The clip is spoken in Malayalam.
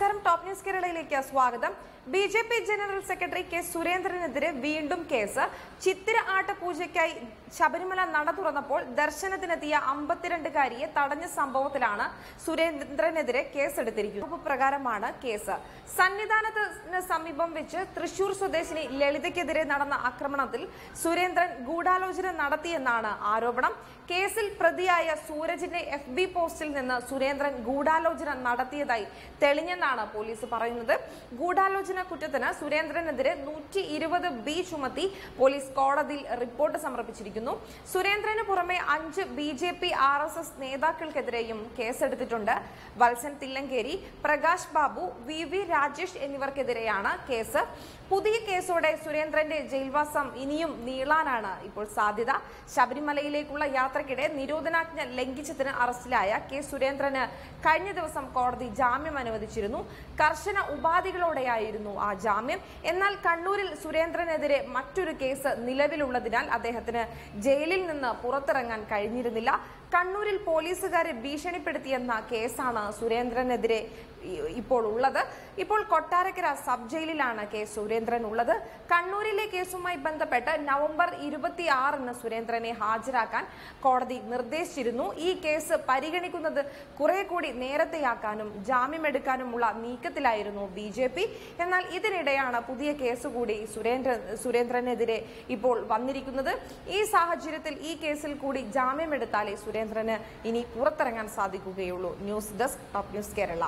máscara. സ്വാഗതം. B J P general secretary K സുരേന്ദ്രനെതിരെ വീണ്ടും കേസ്. ചിത്തിര ആട്ടപൂജയ്ക്കായി ശബരിമല നട തുറന്നപ്പോൾ ദർശനത്തിനെത്തിയ അമ്പത്തിരണ്ടുകാരിയെ തടഞ്ഞ സംഭവത്തിലാണ് സുരേന്ദ്രനെതിരെ കേസെടുത്തിരിക്കുന്നത്. പ്രകാരമാണ് കേസ്. സന്നിധാനത്തിന് സമീപം വെച്ച് തൃശൂർ സ്വദേശിനി ലളിതയ്ക്കെതിരെ നടന്ന ആക്രമണത്തിൽ സുരേന്ദ്രൻ ഗൂഢാലോചന നടത്തിയെന്നാണ് ആരോപണം. കേസിൽ പ്രതിയായ സൂരജിന്റെ എഫ് പോസ്റ്റിൽ നിന്ന് സുരേന്ദ്രൻ ഗൂഢാലോചന നടത്തിയതായി തെളിഞ്ഞെന്നാണ് പോലീസ് പറയുന്നത്. ഗൂഢാലോചന കുറ്റത്തിന് സുരേന്ദ്രനെതിരെ നൂറ്റി ഇരുപത് ബി ചുമത്തി പോലീസ് കോടതിയിൽ റിപ്പോർട്ട് സമർപ്പിച്ചിരിക്കുന്നു. സുരേന്ദ്രന് പുറമെ അഞ്ച് B J P R S S നേതാക്കൾക്കെതിരെയും കേസെടുത്തിട്ടുണ്ട്. വത്സൻ തില്ലങ്കേരി പ്രകാശ് ബാബു വി വി രാജേഷ് എന്നിവർക്കെതിരെയാണ് കേസ്. പുതിയ കേസോടെ സുരേന്ദ്രന്റെ ജയിൽവാസം ഇനിയും നീളാനാണ് ഇപ്പോൾ സാധ്യത. ശബരിമലയിലേക്കുള്ള യാത്രക്കിടെ നിരോധനാജ്ഞ ലംഘിച്ചതിന് അറസ്റ്റിലായ കെ സുരേന്ദ്രന് കഴിഞ്ഞ ദിവസം കോടതി ജാമ്യം അനുവദിച്ചിരുന്നു. കർശന ഉപാധികളോടെയായിരുന്നു ആ ജാമ്യം. എന്നാൽ കണ്ണൂരിൽ സുരേന്ദ്രനെതിരെ മറ്റൊരു കേസ് നിലവിലുള്ളതിനാൽ അദ്ദേഹത്തിന് ജയിലിൽ നിന്ന് പുറത്തിറങ്ങാൻ കഴിഞ്ഞിരുന്നില്ല. കണ്ണൂരിൽ പോലീസുകാരെ ഭീഷണിപ്പെടുത്തിയെന്ന കേസാണ് സുരേന്ദ്രനെതിരെ ഇപ്പോൾ ഉള്ളത്. ഇപ്പോൾ കൊട്ടാരക്കര സബ് ജയിലിലാണ് കെ സുരേന്ദ്രൻ ഉള്ളത് കണ്ണൂരിലെ കേസുമായി ബന്ധപ്പെട്ട് നവംബർ ഇരുപത്തി ആറിന് സുരേന്ദ്രനെ ഹാജരാക്കാൻ കോടതി നിർദ്ദേശിച്ചിരുന്നു. ഈ കേസ് പരിഗണിക്കുന്നത് കുറെ കൂടി നേരത്തെയാക്കാനും ജാമ്യമെടുക്കാനുമുള്ള നീക്കത്തിലായിരുന്നു ബി ജെ പി. എന്നാൽ ഇതിനിടെയാണ് പുതിയ കേസ് കൂടി സുരേന്ദ്ര സുരേന്ദ്രനെതിരെ ഇപ്പോൾ വന്നിരിക്കുന്നത്. ഈ സാഹചര്യത്തിൽ ഈ കേസിൽ കൂടി ജാമ്യമെടുത്താലേ സുരേന്ദ്രന് ഇനി പുറത്തിറങ്ങാൻ സാധിക്കുകയുള്ളൂ. News desk top news Kerala.